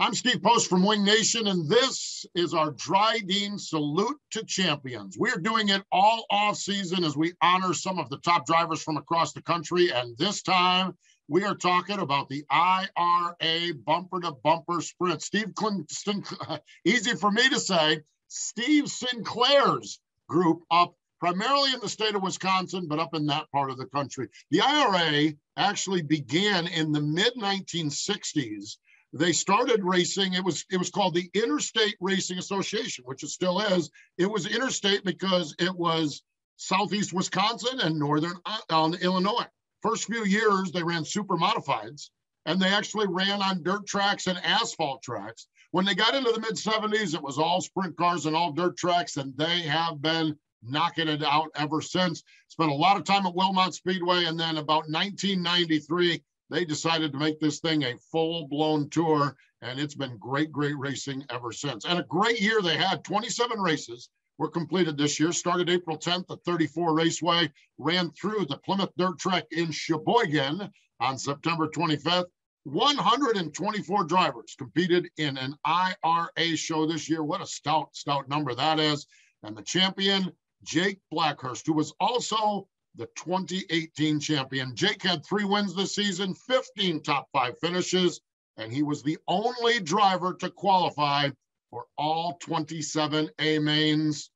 I'm Steve Post from Winged Nation, and this is our Drydene Salute to Champions. We're doing it all off season as we honor some of the top drivers from across the country. And this time, we are talking about the IRA bumper to bumper sprint. Steve Clinton, easy for me to say, Steve Sinclair's group up primarily in the state of Wisconsin, but up in that part of the country. The IRA actually began in the mid 1960s they started racing. It was it was called the Interstate Racing Association, which it still is. It was interstate because it was southeast Wisconsin and northern uh, Illinois. First few years they ran super modifieds, and they actually ran on dirt tracks and asphalt tracks. When they got into the mid 70s, it was all sprint cars and all dirt tracks, and they have been knocking it out ever since. Spent a lot of time at Wilmot Speedway, and then about 1993 they decided to make this thing a full blown tour, and it's been great, great racing ever since. And a great year they had 27 races were completed this year. Started April 10th at 34 Raceway, ran through the Plymouth Dirt Track in Sheboygan on September 25th. 124 drivers competed in an IRA show this year. What a stout, stout number that is. And the champion, Jake Blackhurst, who was also the 2018 champion. Jake had three wins this season, 15 top five finishes, and he was the only driver to qualify for all 27 A mains.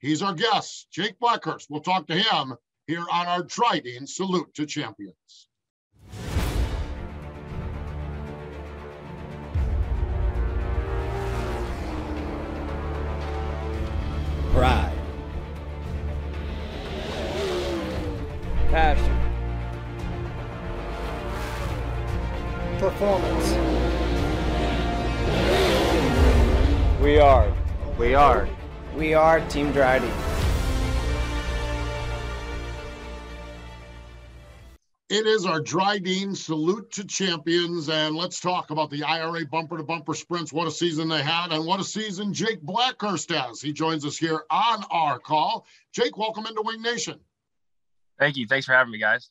He's our guest, Jake Blackhurst. We'll talk to him here on our Drydene Salute to Champions. Passion, performance. We are. We are. We are Team Drydene. It is our Drydene salute to champions, and let's talk about the IRA bumper to bumper sprints. What a season they had, and what a season Jake Blackhurst has. He joins us here on our call. Jake, welcome into Winged Nation. Thank you. Thanks for having me, guys.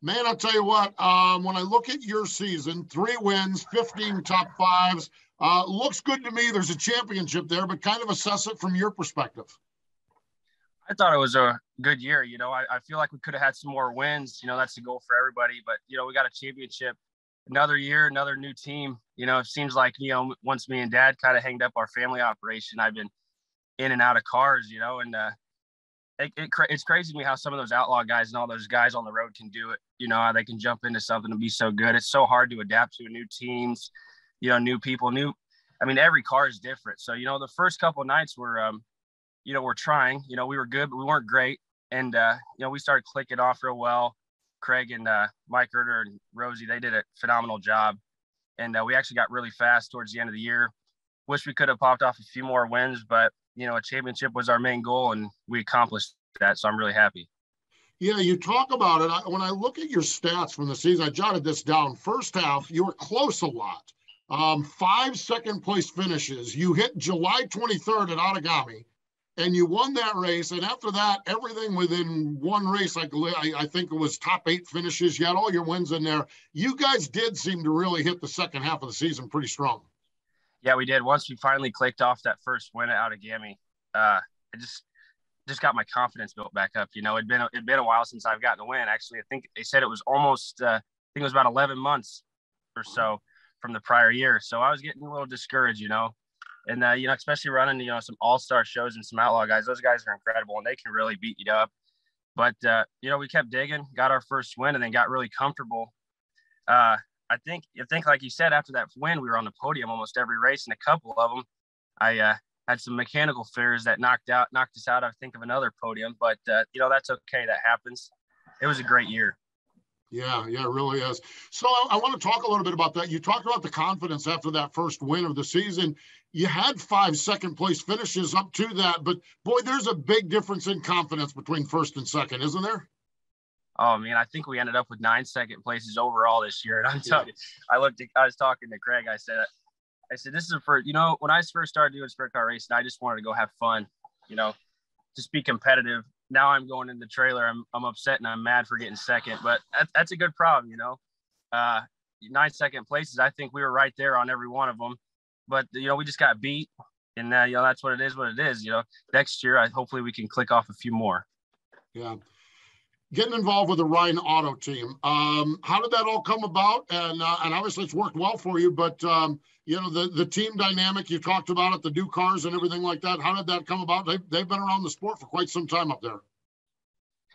Man, I'll tell you what, um, when I look at your season, three wins, 15 top fives, uh, looks good to me. There's a championship there, but kind of assess it from your perspective. I thought it was a good year. You know, I, I feel like we could have had some more wins. You know, that's the goal for everybody. But, you know, we got a championship, another year, another new team. You know, it seems like, you know, once me and dad kind of hanged up our family operation, I've been in and out of cars, you know, and uh, it, it, it's crazy to me how some of those outlaw guys and all those guys on the road can do it. You know, they can jump into something and be so good. It's so hard to adapt to new teams, you know, new people, new. I mean, every car is different. So, you know, the first couple nights were, um, you know, we're trying. You know, we were good, but we weren't great. And uh, you know, we started clicking off real well. Craig and uh, Mike Erder and Rosie, they did a phenomenal job. And uh, we actually got really fast towards the end of the year. Wish we could have popped off a few more wins, but you know, a championship was our main goal and we accomplished that. So I'm really happy. Yeah, you talk about it. I, when I look at your stats from the season, I jotted this down. First half, you were close a lot. Um, five second place finishes. You hit July 23rd at Outagamie and you won that race. And after that, everything within one race, like I, I think it was top eight finishes. You had all your wins in there. You guys did seem to really hit the second half of the season pretty strong. Yeah, we did. Once we finally clicked off that first win at Outagamie, uh, I just just got my confidence built back up. You know, it'd been it'd been a while since I've gotten a win. Actually, I think they said it was almost uh, I think it was about 11 months or so from the prior year. So I was getting a little discouraged, you know. And uh, you know, especially running you know some all star shows and some outlaw guys. Those guys are incredible and they can really beat you up. But uh, you know, we kept digging, got our first win, and then got really comfortable. Uh, I think I think like you said, after that win, we were on the podium almost every race, and a couple of them, I uh, had some mechanical failures that knocked out knocked us out. I think of another podium, but uh, you know that's okay. That happens. It was a great year. Yeah, yeah, it really is. So I, I, want to talk a little bit about that. You talked about the confidence after that first win of the season. You had five second place finishes up to that, but boy, there's a big difference in confidence between first and second, isn't there? Oh man, I think we ended up with nine second places overall this year. And I'm telling you, I looked, at, I was talking to Craig. I said, I said, this is for, you know, when I first started doing sprint car racing, I just wanted to go have fun, you know, just be competitive. Now I'm going in the trailer. I'm, I'm upset and I'm mad for getting second, but that, that's a good problem, you know. Uh, nine second places. I think we were right there on every one of them. but you know we just got beat, and uh, you know that's what it is. What it is. You know, next year I hopefully we can click off a few more. Yeah. Getting involved with the Ryan Auto team. Um, how did that all come about? And uh, and obviously it's worked well for you, but um, you know the the team dynamic you talked about it, the new cars and everything like that. How did that come about? They've they've been around the sport for quite some time up there.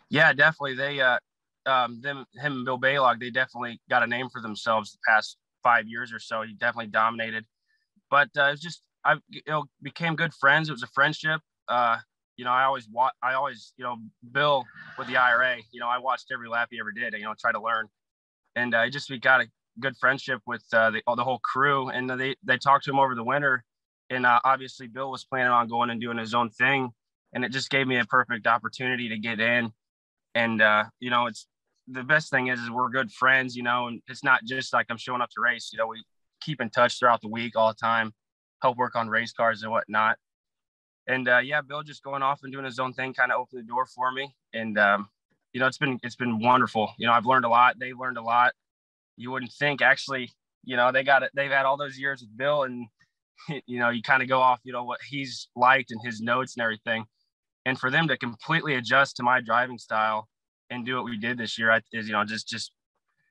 Yeah, definitely. They uh, um, them him and Bill Balog, they definitely got a name for themselves the past five years or so. He definitely dominated, but uh, it's just I you know became good friends. It was a friendship. Uh, you know, I always watch. I always you know Bill with the IRA. You know, I watched every lap he ever did. You know, try to learn, and uh, just we got a good friendship with uh, the the whole crew. And they they talked to him over the winter, and uh, obviously Bill was planning on going and doing his own thing, and it just gave me a perfect opportunity to get in. And uh, you know, it's the best thing is, is we're good friends, you know, and it's not just like I'm showing up to race. You know, we keep in touch throughout the week all the time, help work on race cars and whatnot. And uh, yeah, Bill just going off and doing his own thing kind of opened the door for me. And um, you know, it's been it's been wonderful. You know, I've learned a lot. They've learned a lot. You wouldn't think actually, you know, they got it. They've had all those years with Bill, and you know, you kind of go off, you know, what he's liked and his notes and everything. And for them to completely adjust to my driving style and do what we did this year is you know just just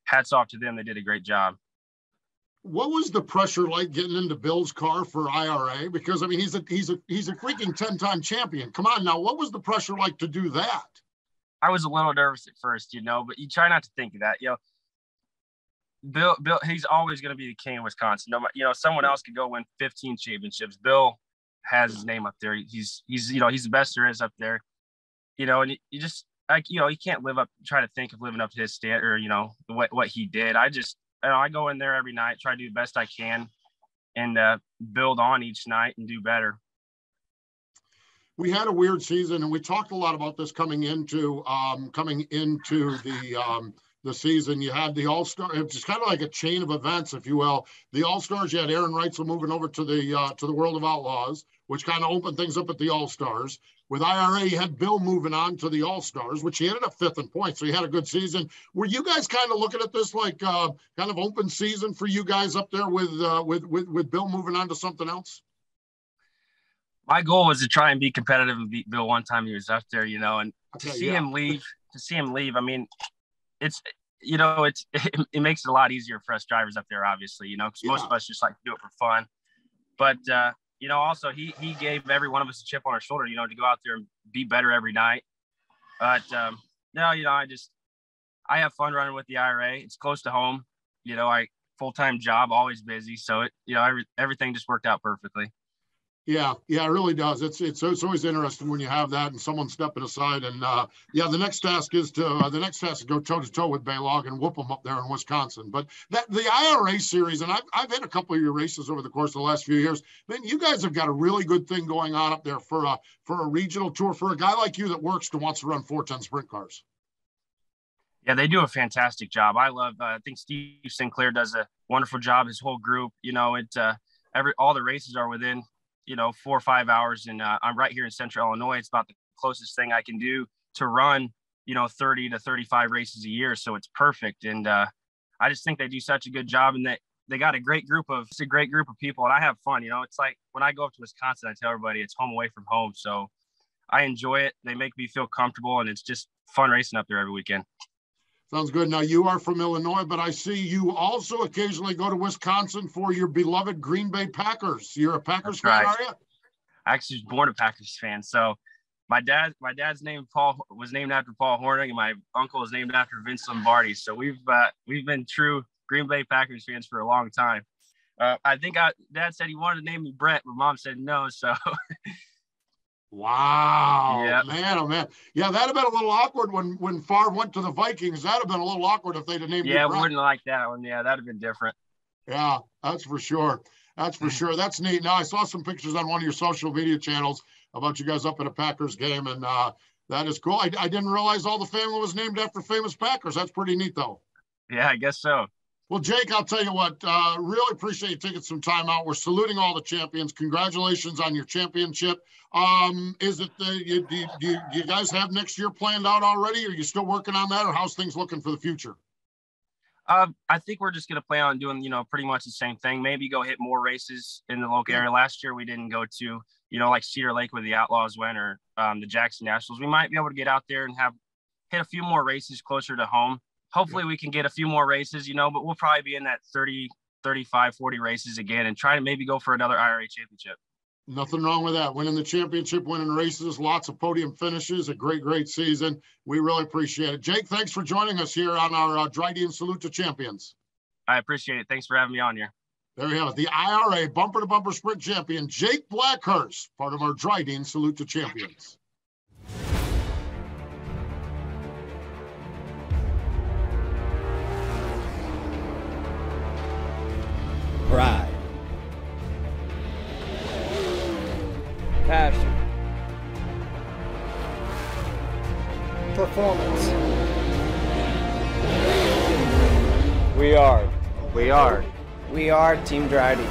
hats off to them they did a great job what was the pressure like getting into bill's car for ira because i mean he's a he's a he's a freaking 10 time champion. Come on now what was the pressure like to do that? I was a little nervous at first you know but you try not to think of that you know. Bill bill he's always going to be the king of wisconsin no you know someone else could go win 15 championships. Bill has his name up there. He's he's you know he's the best there is up there. You know and you just like you know, he can't live up, try to think of living up to his stand or you know what what he did. I just know, I go in there every night, try to do the best I can, and uh, build on each night and do better. We had a weird season, and we talked a lot about this coming into um, coming into the um, the season. You had the All Star. It's kind of like a chain of events, if you will. The All Stars. You had Aaron Reutzel moving over to the uh, to the World of Outlaws, which kind of opened things up at the All Stars. With IRA, you had Bill moving on to the All Stars, which he ended up fifth in points. So he had a good season. Were you guys kind of looking at this like uh, kind of open season for you guys up there with uh, with with with Bill moving on to something else? My goal was to try and be competitive and beat Bill one time he was up there, you know, and to see yeah. him leave, to see him leave. I mean, it's you know, it's it, it, makes it a lot easier for us drivers up there, obviously, you know, because yeah. most of us just like to do it for fun. But uh, you know, also he he gave every one of us a chip on our shoulder, you know, to go out there and be better every night. But um, no, you know, I just I have fun running with the IRA. It's close to home. You know, I full time job, always busy, so it you know every, everything just worked out perfectly. Yeah, yeah, it really does. It's it's it's always interesting when you have that and someone stepping aside. And uh, yeah, the next task is to uh, the next task is to go toe to toe with Balog and whoop them up there in Wisconsin. But that the IRA series, and I've I've had a couple of your races over the course of the last few years. Man, you guys have got a really good thing going on up there for a for a regional tour for a guy like you that works to wants to run 410 sprint cars. Yeah, they do a fantastic job. I love. Uh, I think Steve Sinclair does a wonderful job. His whole group, you know, it uh, every all the races are within you know four or five hours and uh, i'm right here in central illinois it's about the closest thing i can do to run you know 30 to 35 races a year so it's perfect and uh, i just think they do such a good job and that they got a great group of it's a great group of people and i have fun you know it's like when i go up to wisconsin i tell everybody it's home away from home so i enjoy it they make me feel comfortable and it's just fun racing up there every weekend Sounds good. Now you are from Illinois, but I see you also occasionally go to Wisconsin for your beloved Green Bay Packers. You're a Packers That's fan, right. are you? I actually was born a Packers fan. So my dad, my dad's name Paul was named after Paul Hornung, and my uncle is named after Vince Lombardi. So we've uh, we've been true Green Bay Packers fans for a long time. Uh, I think I, dad said he wanted to name me Brett, but mom said no. So Wow, yep. man, oh man, yeah, that'd have been a little awkward when when Favre went to the Vikings. That'd have been a little awkward if they'd have named. Yeah, wouldn't like that one. Yeah, that'd have been different. Yeah, that's for sure. That's for sure. That's neat. Now I saw some pictures on one of your social media channels about you guys up at a Packers game, and uh, that is cool. I, I didn't realize all the family was named after famous Packers. That's pretty neat, though. Yeah, I guess so. Well, Jake, I'll tell you what, uh, really appreciate you taking some time out. We're saluting all the champions. Congratulations on your championship. Um, is it the, you, do, you, do, you, guys have next year planned out already? Are you still working on that or how's things looking for the future? Uh, I think we're just going to plan on doing, you know, pretty much the same thing. Maybe go hit more races in the local area. Last year we didn't go to, you know, like Cedar Lake where the Outlaws went or um, the Jackson Nationals. We might be able to get out there and have hit a few more races closer to home. Hopefully we can get a few more races, you know, but we'll probably be in that 30, 35, 40 races again and try to maybe go for another IRA championship. Nothing wrong with that. Winning the championship, winning races, lots of podium finishes, a great, great season. We really appreciate it. Jake, thanks for joining us here on our uh, Drydene Salute to Champions. I appreciate it. Thanks for having me on here. There you have it. The IRA bumper to bumper sprint champion, Jake Blackhurst, part of our Drydene Salute to Champions. Performance. We are. We are. We are Team Drydene.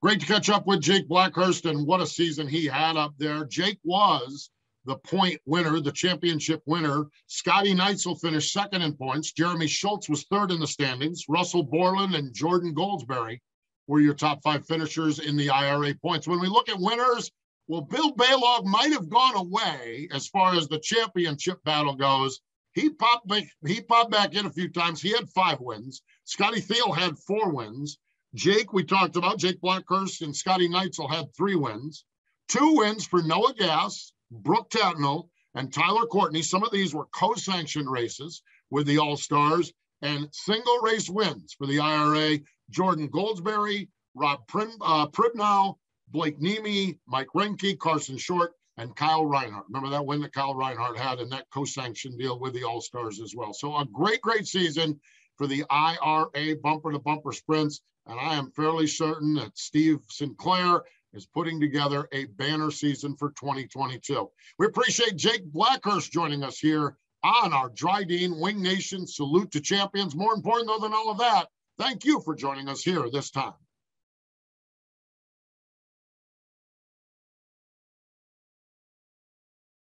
Great to catch up with Jake Blackhurst and what a season he had up there. Jake was the point winner, the championship winner. Scotty Neitzel finished second in points. Jeremy Schultz was third in the standings. Russell Borland and Jordan Goldesberry were your top five finishers in the IRA points. When we look at winners, well, Bill Balog might have gone away as far as the championship battle goes. He popped back, he popped back in a few times. He had five wins. Scotty Thiel had four wins. Jake, we talked about Jake Blackhurst and Scotty Neitzel had three wins. Two wins for Noah Gass, Brooke Tatnall, and Tyler Courtney. Some of these were co-sanctioned races with the All-Stars and single race wins for the IRA. Jordan Goldesberry, Rob Prim, uh, Pribnow, Blake Nemi, Mike Renke, Carson Short, and Kyle Reinhardt. Remember that win that Kyle Reinhardt had in that co-sanction deal with the All-Stars as well. So a great, great season for the IRA bumper to bumper sprints. And I am fairly certain that Steve Sinclair is putting together a banner season for 2022. We appreciate Jake Blackhurst joining us here on our Drydene Winged Nation Salute to Champions. More important though than all of that, thank you for joining us here this time.